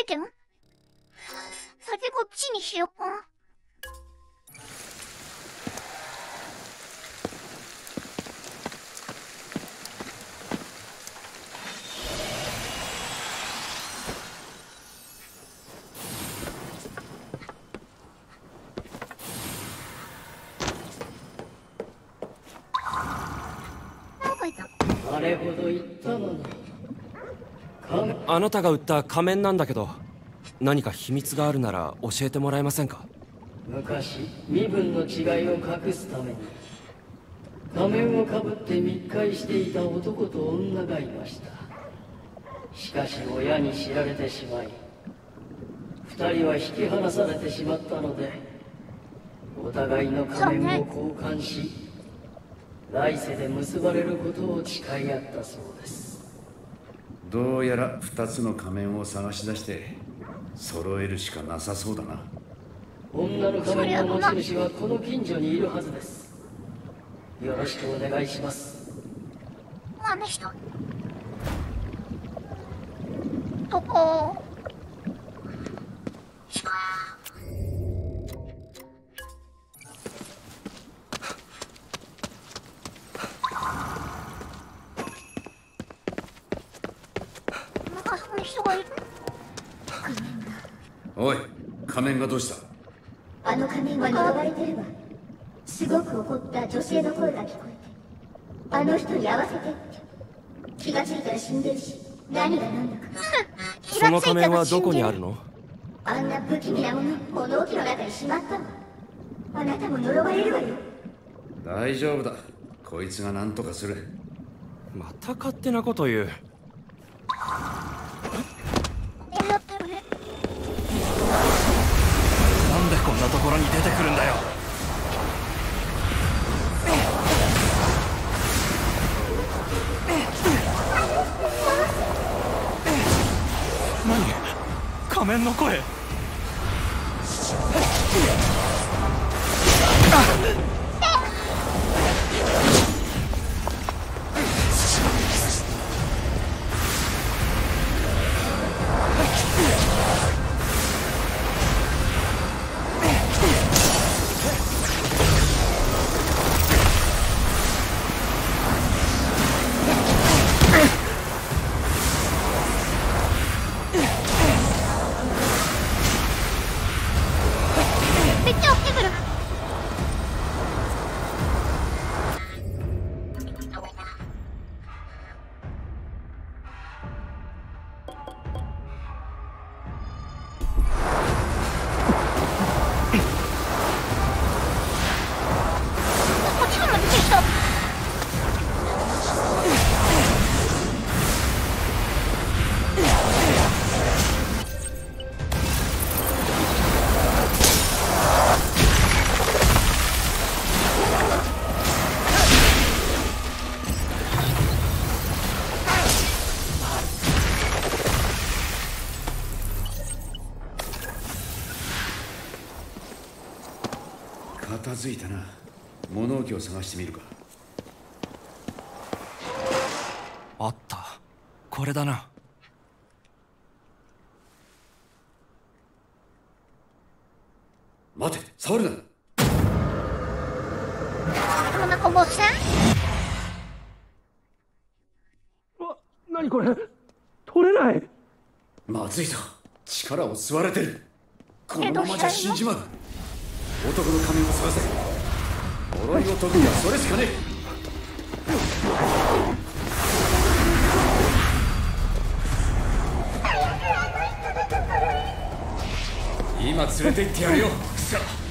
えてん？先こっちにしよっか。あれほど言ったのにあなたが売った仮面なんだけど何か秘密があるなら教えてもらえませんか？昔身分の違いを隠すために仮面をかぶって密会していた男と女がいました。しかし親に知られてしまい二人は引き離されてしまったのでお互いの仮面を交換し来世で結ばれることを誓い合ったそうです。どうやら2つの仮面を探し出して揃えるしかなさそうだな。女の仮面の持ち主はこの近所にいるはずです。よろしくお願いします。あの人。どこ？仮面がどうした？あの仮面は呪われてるわすごく怒った女性の声が聞こえてあの人に会わせてって気がついたら死んでるし何が何だか。その仮面はどこにあるの？あんな不気味なもの物置の中にしまったわあなたも呪われるわよ。大丈夫だ。こいつが何とかする。また勝手なこと言うなところに出てくるんだよ。何？仮面の声。あっを探してみるか。あった。これだな。待て触るな。こんなこぼせん？わ何これ？取れない。まずいぞ。力を吸われてる。このままじゃ死んじまう。男の仮面を探せ呪いを解くにはそれしかねえ。今連れて行ってやるよクソ。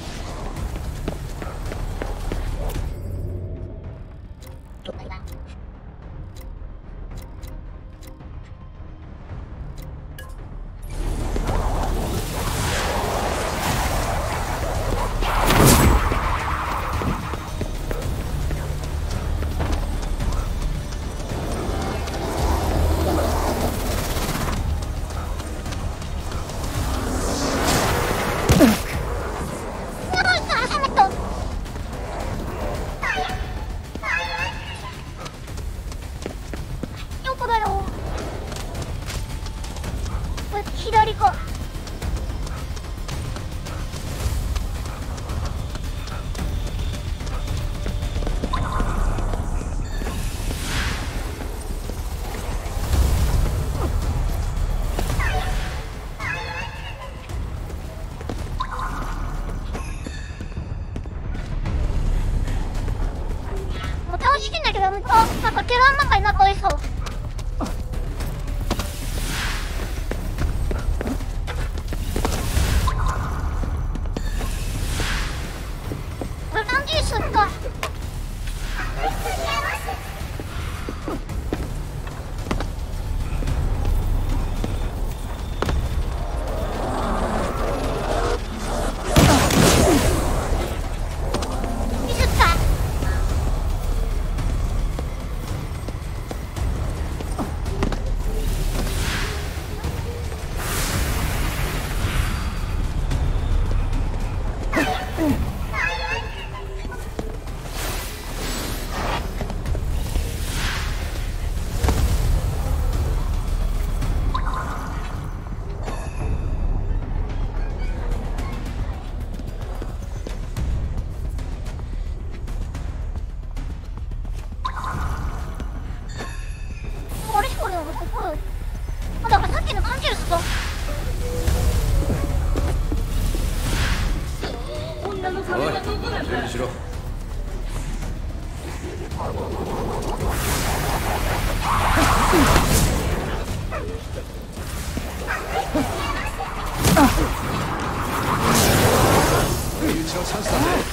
チャンスだぜ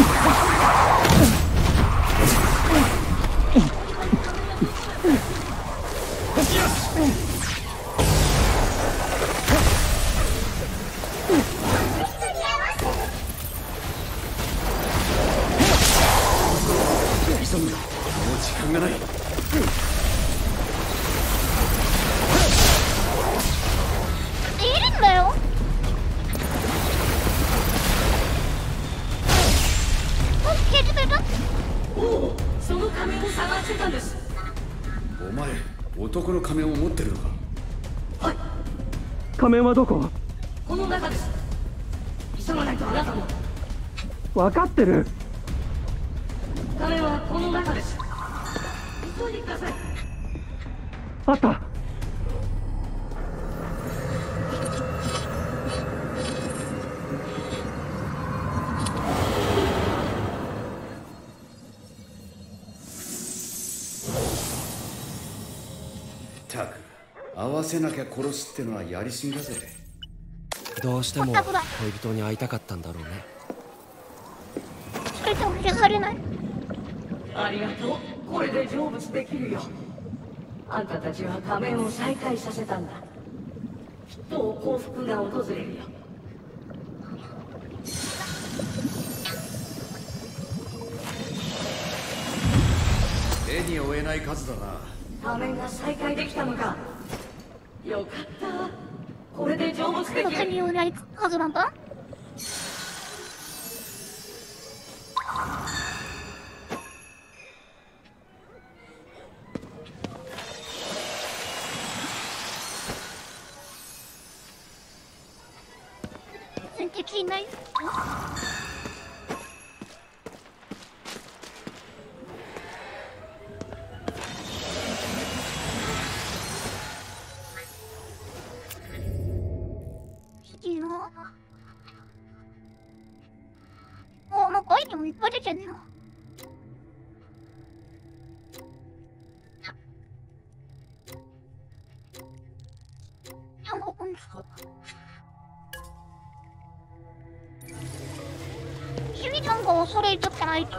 Oh, 消えてくれたその仮面を探してたんです。お前男の仮面を持ってるのか？仮面はどこ？この中です。急がないとあなたも。分かってる。仮面はこの中です。急いでください。あったたく。合わせなきゃ殺すってのはやりすぎだぜ。どうしても恋人に会いたかったんだろうね。それともれない。ありがとう。これで成仏できるよ。あんたたちは仮面を再開させたんだ。きっと幸福が訪れるよ。手に負えない数だな仮面が再開できたのか。よかった。これで成仏できる。手に負えなんかアイテムいっぱい出てんなんかこん君なんか恐れとってないと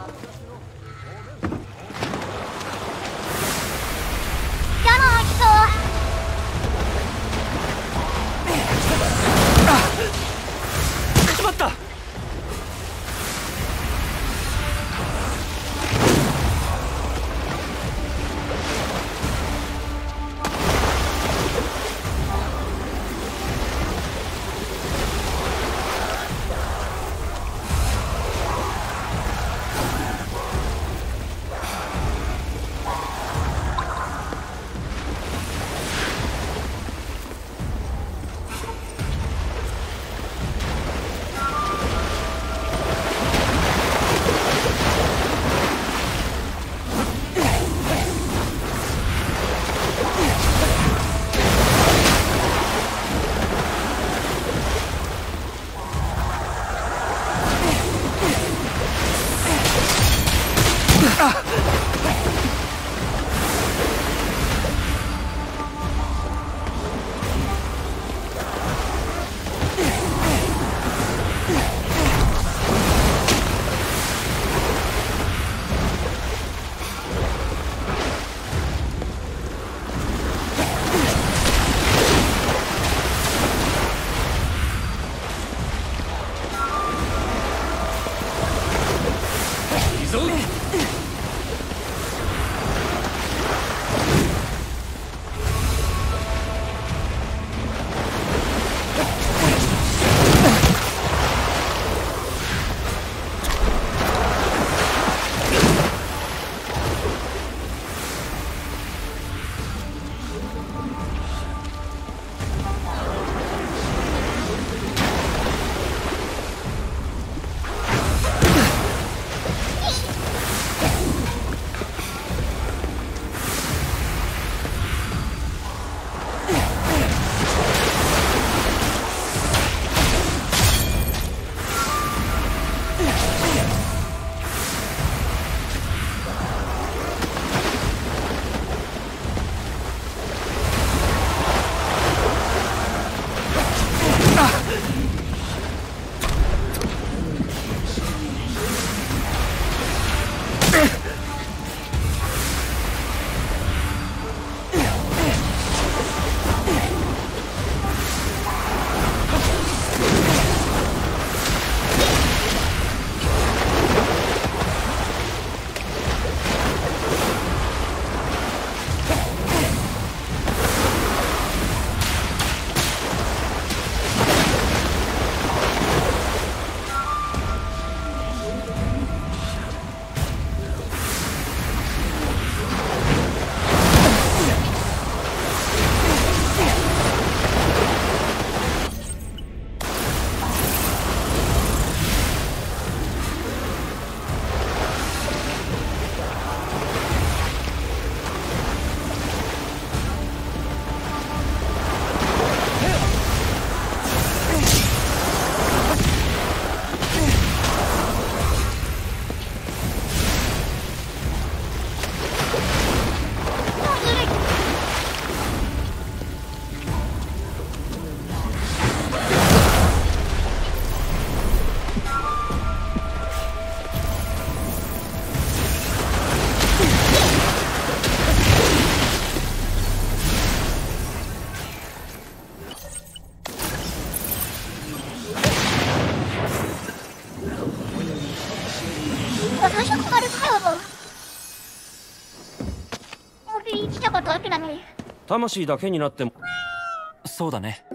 魂だけになっても。そうだね。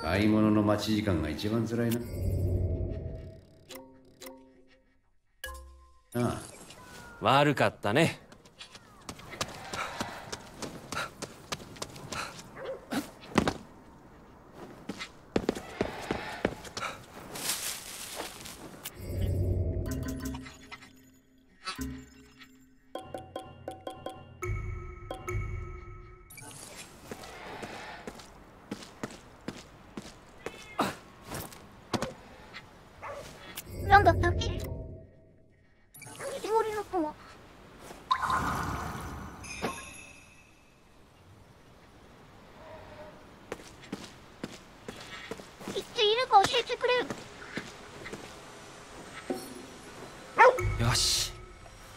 買い物の待ち時間が一番辛いな。ああ。悪かったね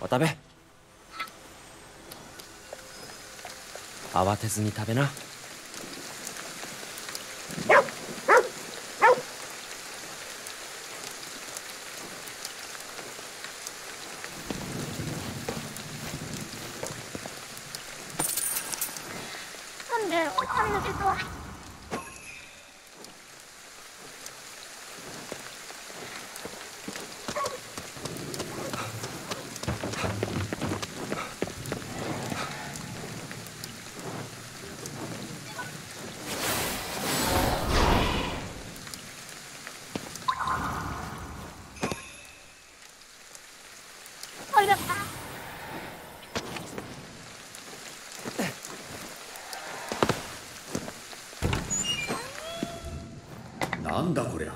食べ。慌てずに食べななんで髪の毛とありがとうなんだこりゃ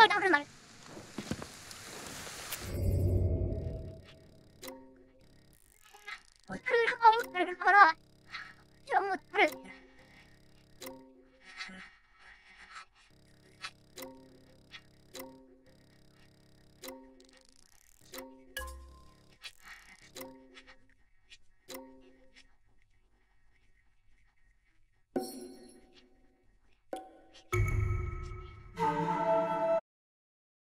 まだあるなる来るからじゃあもう取れ